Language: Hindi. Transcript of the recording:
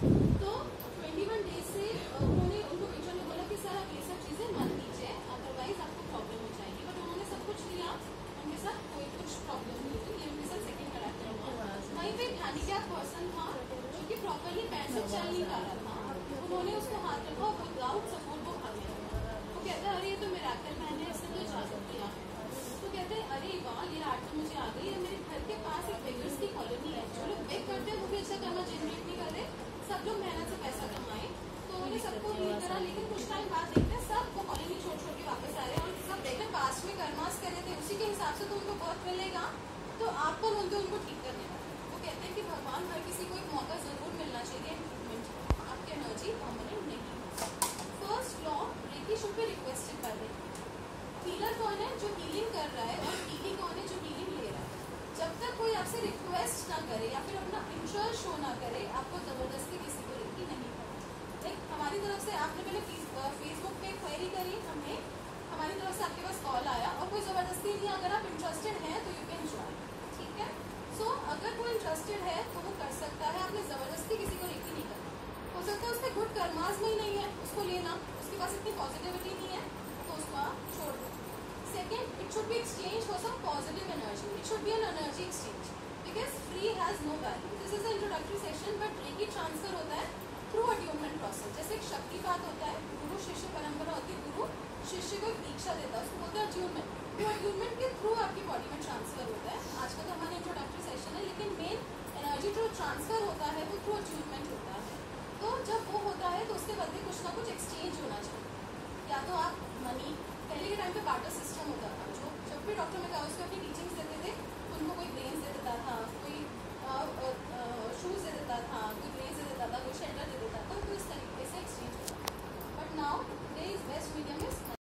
तो ट्वेंटी वन डेज़ से उन्होंने, उनको टीचर ने बोला कि सर आप ये सब चीज़ें मत लीजिए अदरवाइज़ आपको प्रॉब्लम हो जाएगी। बट उन्होंने सब कुछ लिया उनके साथ कोई कुछ प्रॉब्लम नहीं हुई, ये उनके साथ सेकेंड करेक्टर हुआ। वहीं पे एक हैंडीकैप पर्सन था, जो कि प्रॉपरली पैर से चल नहीं पा रहा था। उन्होंने उसको हाथ रखा और विदाउट वो भाग गया। वो कहता है, अरे तो मेरा मैंने इसने तो इजाज़त दिया। तो कहते हैं, अरे, वाह, ये आर्ट तो मुझे आ गई है मेरे घर के पास एक बेगर्स की कॉलोनी है जो लोग बेग करते हैं वो भी अच्छा करना जनरेट नहीं कर रहे सब लोग मेहनत से पैसा कमाए तो उन्होंने सबको डील करा लेकिन कुछ टाइम बाद देखते हैं सब वो कॉलोनी छोड़ छोड़ के वापस आ रहे हैं और सब देख रहे पास में कर्मास कर रहे थे उसी के हिसाब से तो उनको बहुत मिलेगा तो आपको बोलते उनको ठीक करने वो कहते भगवान हर किसी को एक मौका ज़रूर मिलना चाहिए। इम्प्रूवमेंट आपकी एनर्जी परमानेंट नहीं first law reiki should be requested रहे हीलर कौन है जो हीलिंग कर रहा है और हीलिंग कौन है जो हीलिंग ले रहा है? जब तक कोई आपसे रिक्वेस्ट ना करे या फिर अपना इंटरेस्ट शो ना करे आपको ज़बरदस्ती किसी को रेकी नहीं लाइक हमारी तरफ़ से आपने पहले फेसबुक पे क्वेरी करी हमने। हमारी तरफ़ से आपके पास कॉल आया और कोई ज़बरदस्ती नहीं अगर आप इंटरेस्टेड हैं तो यू कैन ज्वाइन ठीक है? सो so, अगर कोई इंटरेस्टेड है तो पास इतनी पॉजिटिविटी नहीं है तो उसको आप छोड़ दो। Second it should be exchange for some positive energy it should be an energy exchange because free has no value this is introductory session but reiki transfer होता है थ्रू अट्यूनमेंट प्रोसेस जैसे एक शक्तिपात होता है, गुरु, शिष्य, परंपरा होती है, गुरु शिष्य को दीक्षा देता है, उसको बोलते हैं अट्यूनमेंट तो अट्यूनमेंट के थ्रू आपकी बॉडी में ट्रांसफ़र होता है। आजकल तो हमारा इंट्रोडक्टरी सेशन है, लेकिन मेन एनर्जी जो ट्रांसफ़र होता है, वो थ्रू अट्यूनमेंट होता है। तो जब वो होता है तो उसके बदले कुछ ना कुछ एक्सचेंज या तो आप मनी पहले